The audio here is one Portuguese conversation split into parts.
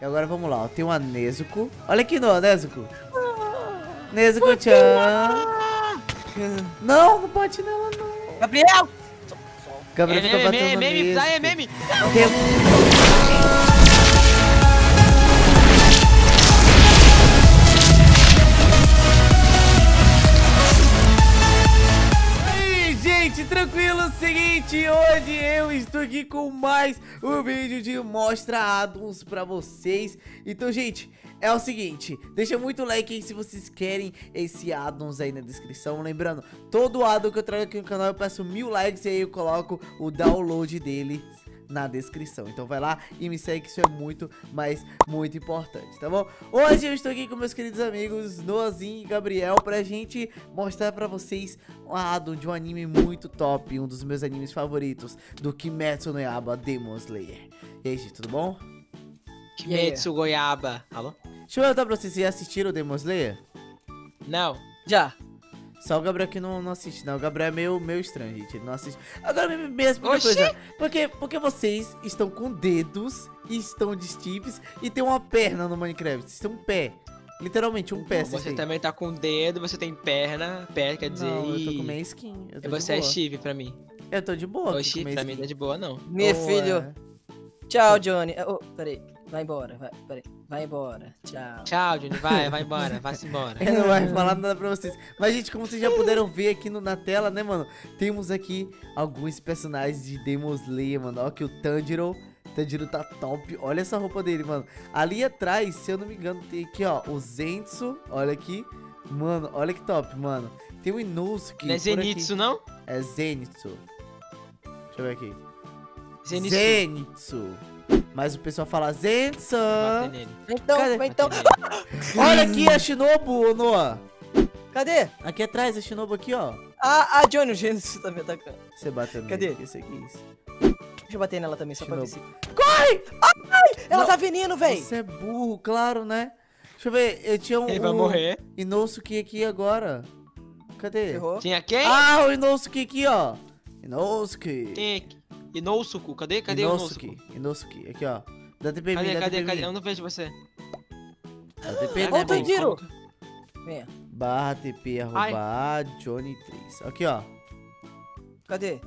E agora vamos lá, ó. Tem uma Nezuko. Olha aqui, no Nezuko. Nezuko-chan. Não, não bate nela, não. Gabriel! Gabriel É fica meme, batendo meme, meme, na sai, é meme. Tem- tranquilo, seguinte, hoje eu estou aqui com mais um vídeo de Mostra Addons pra vocês. Então, gente, é o seguinte, deixa muito like aí se vocês querem esse Addons aí na descrição. Lembrando, todo addon que eu trago aqui no canal eu peço mil likes e aí eu coloco o download dele na descrição. Então vai lá e me segue que isso é muito, mas muito importante, tá bom? Hoje eu estou aqui com meus queridos amigos Noazinho e Gabriel pra gente mostrar pra vocês um addon de um anime muito top, um dos meus animes favoritos, do Kimetsu no Yaiba Demon Slayer. E aí, gente, tudo bom? Kimetsu Goiaba. Alô? Deixa eu perguntar pra vocês, vocês já assistiram o Demon Slayer? Não. Já. Só o Gabriel que não, não assiste, não. O Gabriel é meio, meio estranho, gente. Ele não assiste. Agora me, me explica uma Oxi! coisa. Porque, porque vocês estão com dedos e estão de chips e tem uma perna no Minecraft. Vocês têm um pé. Literalmente, um pé. Você também tá com dedo, você tem perna. Pé quer dizer. Não, eu tô com minha skin. Eu tô E de você é chip pra mim. Eu tô de boa. Oxi, pra mim não é de boa, não. Meu Boa. filho. Tchau, Johnny. Oh, peraí. Vai embora. Vai, peraí. Vai embora. Tchau. Tchau, Johnny. Vai, vai embora. Vai-se embora. Ele não vai falar nada pra vocês. Mas, gente, como vocês já puderam ver aqui no- na tela, né, mano? Temos aqui alguns personagens de Demon Slayer, mano. Ó, que o Tanjiro. Tanjiro tá top. Olha essa roupa dele, mano. Ali atrás, se eu não me engano, tem aqui, ó, o Zenitsu. Olha aqui. Mano, olha que top, mano. Tem o Inosuke. Não é por aqui. Zenitsu, não? É Zenitsu. Deixa eu ver aqui. Zenitsu. Zenitsu. Mas o pessoal fala nele. Então, Cadê? então. Olha aqui a Shinobu, ô Noah. Cadê? Aqui atrás, a Shinobu aqui, ó. Ah, ah, Johnny, o Gênesis tá me atacando. Você bateu nele. Cadê? Esse aqui, isso. Deixa eu bater nela também, só pra ver se. Shinobu. Corre! Ela Não. tá veneno, véi. Você é burro, claro, né? Deixa eu ver, eu tinha um... Ele vai um morrer. Inosuke aqui agora. Cadê? Ferrou. Tinha quem? Ah, o Inosuke aqui, ó. Inosuke. Tem aqui. Inosuku. Cadê? Cadê Inosuke. o Inosuku? Inosuke. Aqui, ó. Dá TP Cadê, dá cadê, TP cadê? mim. Eu não vejo você. Dá TP, Ô, né, bem? Tanjiro. Venha. Barra TP, arroba Johnny 3. Aqui, ó. Cadê?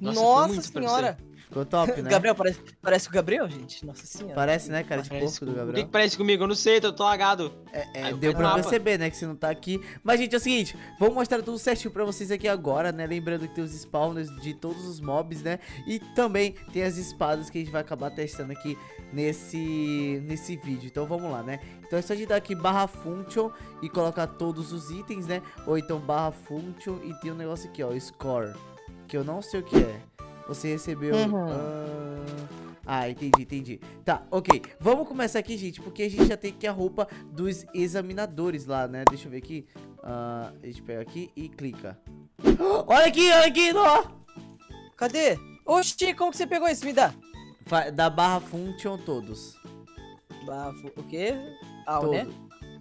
Nossa, Nossa senhora. Ficou top, né? Gabriel, parece, parece o Gabriel, gente. Nossa senhora. Parece, né, cara de Parece- porco do O que Gabriel? que parece comigo? Eu não sei, eu tô lagado. É, é, deu pra perceber, né, que você não tá aqui. Mas, gente, é o seguinte, vou mostrar tudo certinho pra vocês aqui agora, né? Lembrando que tem os spawners de todos os mobs, né? E também tem as espadas que a gente vai acabar testando aqui nesse, nesse vídeo. Então, vamos lá, né? Então, é só a gente dar aqui barra function e colocar todos os itens, né? Ou então barra function e tem um negócio aqui, ó, score. Que eu não sei o que é. Você recebeu... Uhum. ah, Ah, entendi, entendi. Tá, ok. Vamos começar aqui, gente, porque a gente já tem aqui a roupa dos examinadores lá, né? Deixa eu ver aqui. Ah, a gente pega aqui e clica. Olha aqui, olha aqui, ó! Cadê? Oxi, como que você pegou isso? Me dá. Da barra function todos. Bafo. O quê? Ah, Todo. né?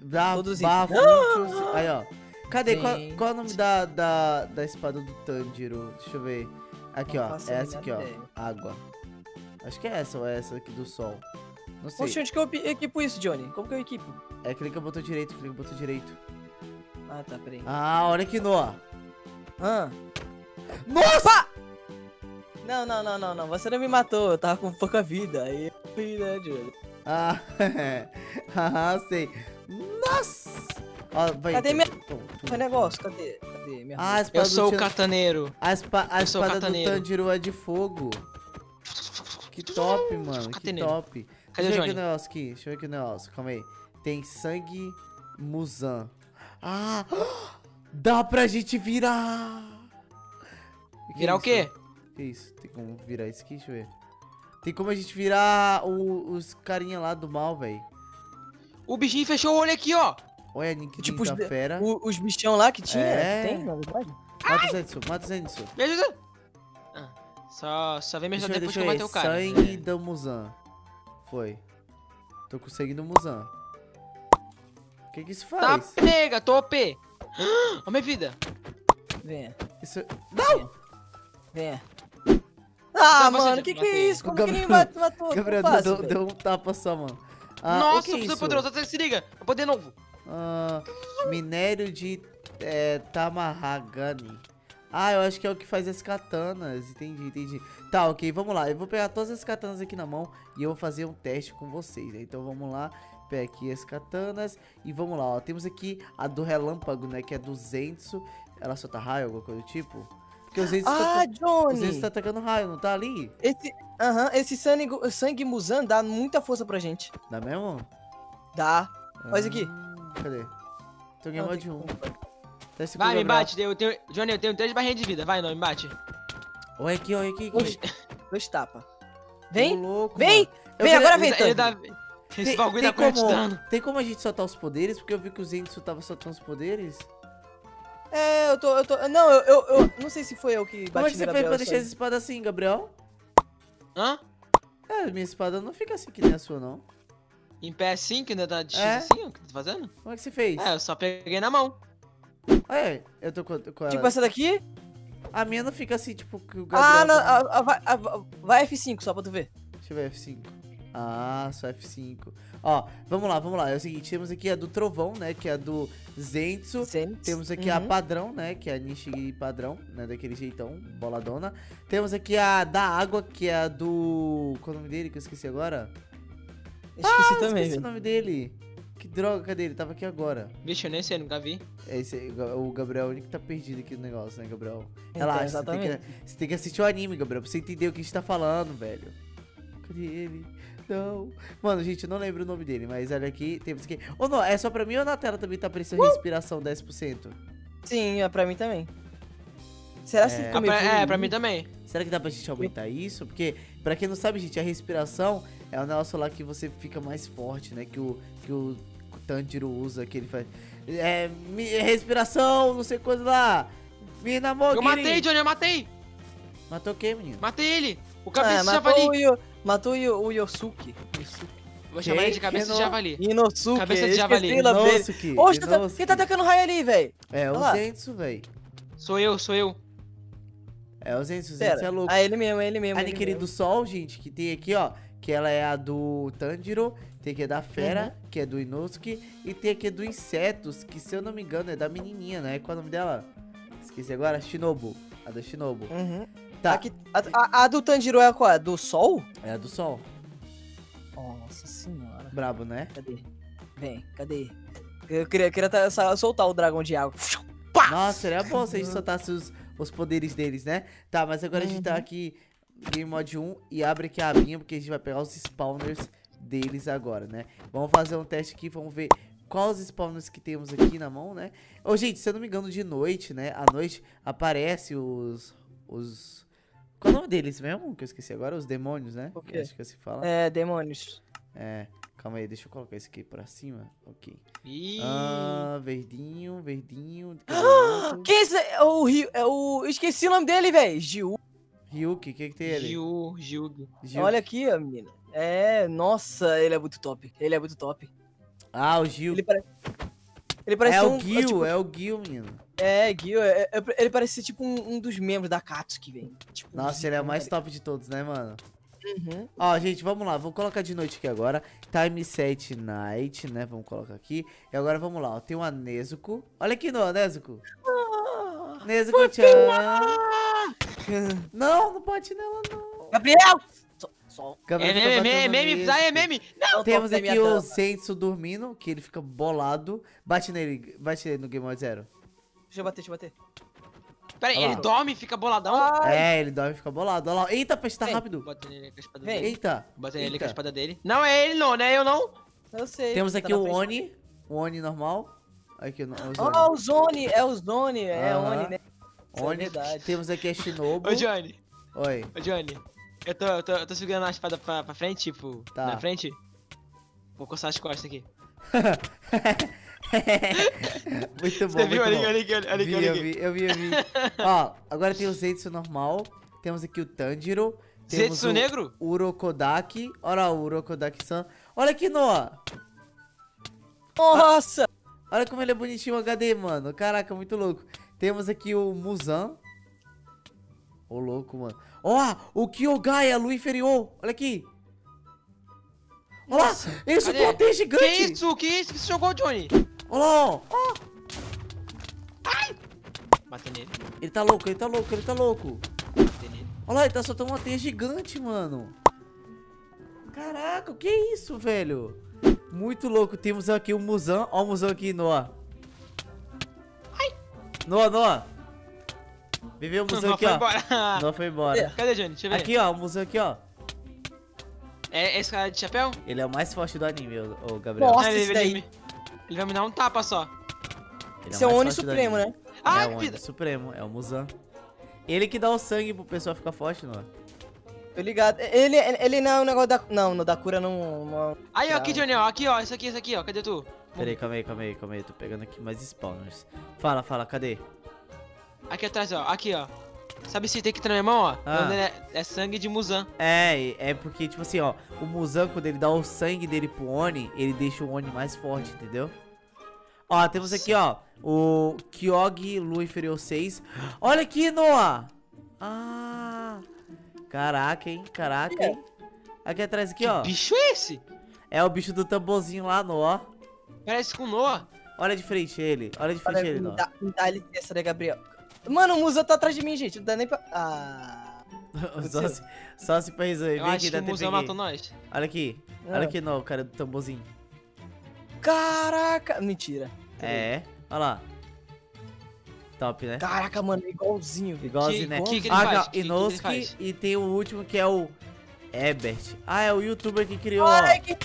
Da Todos barra itens. function. Aí, ó. Cadê? Qual, qual é o nome da, da, da espada do Tanjiro? Deixa eu ver. Aqui, Não ó. Essa aqui, ó. ideia. Água. Acho que é essa ou é essa aqui do sol. Não sei. Oxi, onde que eu equipo isso, Johnny? Como que eu equipo? É clica botão direito, clica botão direito. Ah, tá, peraí. Ah, olha aqui, Noah. Ah. Nossa! Não, não, não, não, não. Você não me matou. Eu tava com pouca vida. Aí eu fui, né, Johnny? Ah, haha, sei. Nossa! Ó, vai, Cadê minha- Foi negócio, cadê? Cadê minha Ah, a espada Eu sou o cataneiro. A, espa- a eu sou o espada do cataneiro. Tanjiro é de fogo. Que top, mano. Que top. Cadê o Deixa eu ver aqui o negócio aqui. Deixa eu ver aqui o negócio. Calma aí. Tem sangue Muzan. Ah! Dá pra gente virar! Que Virar o isso? quê? Que isso? Tem como virar isso aqui? Deixa eu ver. Tem como a gente virar o- os carinha lá do mal, velho. O bichinho fechou o olho aqui, ó. Olha, Nick Tipo, os, da fera. o- os bichão lá que tinha? É. Tem, na verdade? Mata o Zenitsu, mata o Zenitsu. Me ajuda. Ah, só, só vem me ajudar depois deixa que eu ver. o cara. Sangue do Muzan. Foi. Tô conseguindo o Muzan. O que que isso Tá faz? pega, tô OP. Ó minha vida. Venha, Isso... Não! venha. Ah, Não, mano, já que que matei. é isso? Como que Gabriel- ninguém matou? matou Gabriel, deu, deu um tapa só, mano. Ah, o Nossa, que é eu preciso isso? poderoso, até se liga. É poder novo. Ah, minério de é, Tamahagani. Ah, eu acho que é o que faz as katanas. Entendi, entendi. Tá, ok, vamos lá. Eu vou pegar todas as katanas aqui na mão e eu vou fazer um teste com vocês. Né? Então vamos lá. Pega aqui as katanas e vamos lá, ó. Temos aqui a do relâmpago, né? Que é do Zenitsu. Ela solta raio, alguma coisa do tipo? Porque o Zenitsu, Ah, tá, o Zenitsu Johnny! tá atacando raio, não tá ali? Esse, aham, esse sangue, sangue Muzan dá muita força pra gente. Dá mesmo? Dá. Olha isso aqui. Cadê? Tô ganhando tem de um. Vai, me Gabriel. bate. Eu tenho... Johnny, eu tenho três barrinhas de vida. Vai, não, me bate. Olha aqui, olha aqui. Dois, aqui. dois tapas. Vem, louco, vem! Eu Vem, queria- agora vem, Tandy. dá... Esse bagulho dá quanto como, dano? tem como a gente soltar os poderes? Porque eu vi que o Zenitsu tava soltando os poderes. É, eu tô, eu tô... Não, eu, eu, eu não sei se foi eu que Como é bati que você no fez pra Gabriel. deixar essa espada assim, Gabriel? Hã? É, minha espada não fica assim que nem a sua, não. Em pé assim, que ainda tá de X É? assim, o que tu tá fazendo? Como é que você fez? É, eu só peguei na mão. É, eu tô com, com ela. Tipo essa daqui? A minha não fica assim, tipo, que o Ah, Gabriel... não, tá- a- a- vai, a- vai F5 só pra tu ver. Deixa eu ver, F5. Ah, só F5. Ó, vamos lá, vamos lá. É o seguinte, temos aqui a do Trovão, né, que é a do Zenitsu. Zenith. Temos aqui a Uhum. padrão, né? Que é a Nishigi padrão, né? Daquele jeitão, boladona. Temos aqui a da água, que é a do. Qual é o nome dele que eu esqueci agora? Esqueci Ah, também, esqueci o nome dele. Que droga, cadê ele? Tava aqui agora. Vixe, eu nem sei, nunca vi. É esse, aí, o Gabriel é o único que tá perdido aqui no negócio, né, Gabriel? Então, Relaxa, você tem, exatamente. que, você tem que assistir o anime, Gabriel, pra você entender o que a gente tá falando, velho. Cadê ele? Não. Mano, gente, eu não lembro o nome dele, mas olha aqui, temos aqui. Ou não, é só pra mim ou na tela também tá aparecendo Uh! respiração 10%? Sim, é pra mim também. Será que É. Ah, meio pra- é, pra mim também. Será que dá pra gente aumentar isso? Porque, pra quem não sabe, gente, a respiração é um negócio lá que você fica mais forte, né? Que o, que o Tanjiro usa, que ele faz. É, respiração, não sei coisa lá. Mina Mogiri. Eu matei, Johnny, eu matei. Matou quem, menino? Matei ele. O Ah, cabeça de matou javali. o, Yo- matou o, Yo- o Yosuke. Yosuke. Vou chamar ele de cabeça Quem de javali. Inosuke. Cabeça de javali. o. Inosuke, Oxe, tá- quem tá atacando raio ali, velho? É o. Zenitsu, velho. Sou eu, sou eu. É o Zenitsu, o Zenitsu é louco. ah, ele mesmo, é ele mesmo. A ele Nikiri mesmo. Sol, gente, que tem aqui, ó. Que ela é a do Tanjiro. Tem aqui a da Fera, Uhum. que é do Inosuke. E tem aqui a do Insetos, que se eu não me engano é da menininha, né? Qual é o nome dela? Esqueci agora. Shinobu. A da Shinobu. Uhum. Tá, a, a- a do Tanjiro é qual? É do Sol? é a do Sol. Nossa senhora. Brabo, né? Cadê? Vem, cadê? Eu queria, queria tá- sa- soltar o dragão de água. Nossa, seria bom se a gente soltasse os, os poderes deles, né? Tá, mas agora a gente tá Uhum. aqui Game Mode 1 e abre aqui a abinha porque a gente vai pegar os spawners deles agora, né? Vamos fazer um teste aqui, vamos ver quais os spawners que temos aqui na mão, né? Ô, gente, se eu não me engano, de noite, né? À noite aparece os... os... Qual é o nome deles mesmo? Que eu esqueci agora, os demônios, né? O quê? Acho que assim fala. É, demônios. É, calma aí, deixa eu colocar esse aqui pra cima. Ok. Ih. Ah, verdinho, verdinho. outro? Quem é esse? É o Rio. É o. eu Esqueci o nome dele, velho. Gil. Ryuki, o que que tem ele? Gil, Gil. Gil. Olha aqui, ó, menina. É, nossa, ele é muito top. Ele é muito top. Ah, o Gil. Ele parece. Ele parece É ser o um. Gil, tipo- é o Gil, menino. É, Gil. é- é- ele parece ser tipo um, um dos membros da Katsuki, velho. Tipo, Nossa, ele é o mais top. de todos, né, mano? Uhum. Ó, gente, vamos lá. Vou colocar de noite aqui agora. Time set night, né? Vamos colocar aqui. E agora vamos lá, ó. Tem uma Nezuko. Olha aqui, no Nezuko. Nezuko tchan. Não, não pode nela, não. Gabriel! Só. só. É Gabriel fica é meme, é meme, é meme. Não Temos aqui o. Senso dormindo, que ele fica bolado. Bate nele, bate nele no Game Mode Zero. Deixa eu bater, deixa eu bater. Pera aí, ele dorme e fica boladão? Ai, É, ele dorme e fica bolado. Olha lá. Eita, peixe, tá Vem. rápido. Bota nele com a espada Vem. dele. Eita. Bota nele com a espada dele. Não, é ele não, né? Eu não. eu sei. Temos tá aqui o. Oni. O Oni normal. Aqui, o o Zoni. Ah, o Zone, é o Zone, é Aham. Oni, né? Isso é. Temos aqui a Shinobu. Ô, Johnny. Oi. Ô, Johnny. Eu tô, eu tô, eu tô segurando a espada pra, pra frente, tipo, Tá. na frente. Vou coçar as costas aqui. muito bom, Você viu? muito Olha bom. aqui, olha aqui, olha aqui, vi, olha eu aqui. vi, eu vi, eu vi. Ó, agora tem o Zetsu normal. Temos aqui o Tanjiro. Temos Zetsu o negro? Urokodaki. Olha o Urokodaki-san. Olha aqui, Noah. Nossa! Olha como ele é bonitinho o HD, mano. Caraca, muito louco. Temos aqui o Muzan. Ô, louco, mano. Ó, o Kyogai, a lua inferior. Olha aqui. Olha lá, Nossa, ele soltou uma teia gigante. Que isso? Que isso que você jogou, Johnny? Olha lá, ó. ó. Bate nele, Ele tá louco, ele tá louco, ele tá louco. nele. Olha lá, ele tá soltando uma teia gigante, mano. Caraca, o que é isso, velho? Muito louco. Temos aqui o Muzan. Ó o Muzan aqui, Noah. Noah, Noah. Vem ver o Muzan Não, aqui, foi ó. embora. Noah foi embora. Cadê, Johnny? Deixa eu ver. Aqui, ó, o Muzan aqui, ó. É esse cara de chapéu? Ele é o mais forte do anime, o, o Gabriel. Nossa, Ah, ele, esse ele- daí. ele- ele vai me dar um tapa só. Ele Esse é o Oni Supremo, né? Ai, é o Oni. Supremo, é o Muzan. Ele que dá o sangue pro pessoal ficar forte, Noah. Tô ligado. Ele, ele não é um negócio da. Não, no da cura não. não- Aí, ó, aqui, Não. Johnny, ó. Aqui, ó. Isso aqui, isso aqui, ó. Cadê tu? Pera aí, calma aí, calma aí, calma aí. Tô pegando aqui mais spawners. Fala, fala, cadê? Aqui atrás, ó. Aqui, ó. Sabe esse item que tá na minha mão, ó? Ah. É, é sangue de Muzan. É, é porque, tipo assim, ó, o Muzan, quando ele dá o sangue dele pro Oni, ele deixa o Oni mais forte, entendeu? Ó, temos aqui, ó, o Kyog Lua Inferior 6. Olha aqui, Noah! Ah! Caraca, hein? Caraca, hein? Aqui atrás, aqui, Que ó. bicho é esse? É o bicho do tamborzinho lá, Noah. Parece com Noah. Olha de frente ele. Olha de frente Olha, ele, me Noah. dá, me dá licença, né, Gabriel? Mano, o Musa tá atrás de mim, gente. Não dá nem pra. Ah. só, se, só se pra resolver. Eu Vem aqui, que o aqui. matou nós. Olha aqui. Ah. Olha aqui, Noah, o cara do tamborzinho. Caraca! Mentira. É, olha lá. Top, né? Caraca, mano, igualzinho, velho. Igualzinho, Que- né? que que ah, faz? não, Que- Inosuke e tem o último que é o Ebert. Ah, é o youtuber que criou, ó. Ai, que...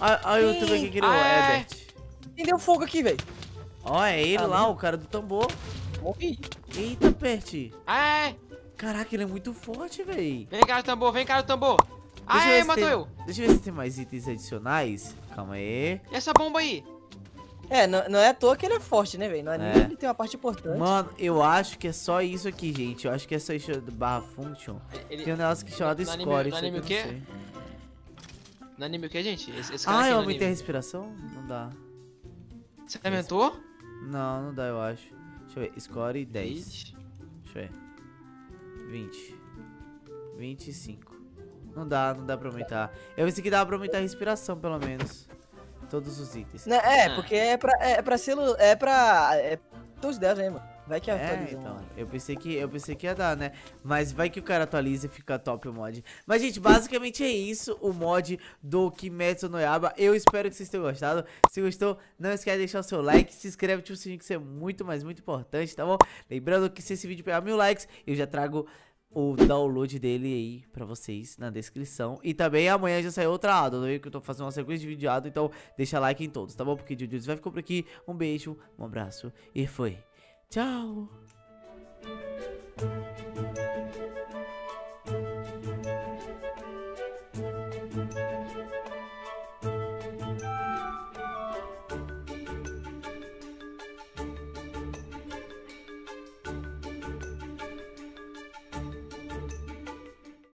Ah, ah, o youtuber que criou, Ai. Ebert. Quem deu fogo aqui, velho? Ó, é ele Ah, lá, não. o cara do tambor. Morri. Eita, Pert. Ai, Caraca, ele é muito forte, véi. vem cá o tambor, vem cá o tambor. Deixa matou tem- eu. Deixa eu ver se tem mais itens adicionais. Calma aí. E essa bomba aí? É, não, não é à toa que ele é forte, né, velho? No anime É. ele tem uma parte importante. Mano, eu acho que é só isso aqui, gente. Eu acho que é só isso do barra function. Ele- Tem um negócio que chama No anime- score. no isso aqui anime o quê? não sei. No anime o que, gente? Esse, esse cara Ah, eu aumentei a respiração? Não dá. Você aumentou? Não, não dá, eu acho. Deixa eu ver. Score 10. Ixi. Deixa eu ver. 20. 25. Não dá, não dá pra aumentar. Eu pensei que dava pra aumentar a respiração, pelo menos. Todos os itens. Né, é, Ah. porque é pra, é pra selo. É pra. É todos 10, né, mano? Vai que É, então. Eu pensei que eu pensei que ia dar, né? Mas vai que o cara atualiza e fica top o mod. Mas, gente, basicamente é isso o mod do Kimetsu no Yaba. Eu espero que vocês tenham gostado. Se gostou, não esquece de deixar o seu like. Se inscreve, ativa o sininho que isso é muito, mas muito importante, tá bom? Lembrando que se esse vídeo pegar mil likes, eu já trago o download dele aí pra vocês na descrição. E também amanhã já sai outra ado, não é que eu tô fazendo uma sequência de vídeo ado, então deixa like em todos, tá bom? Porque o vai ficar por aqui. Um beijo, um abraço e foi. Tchau!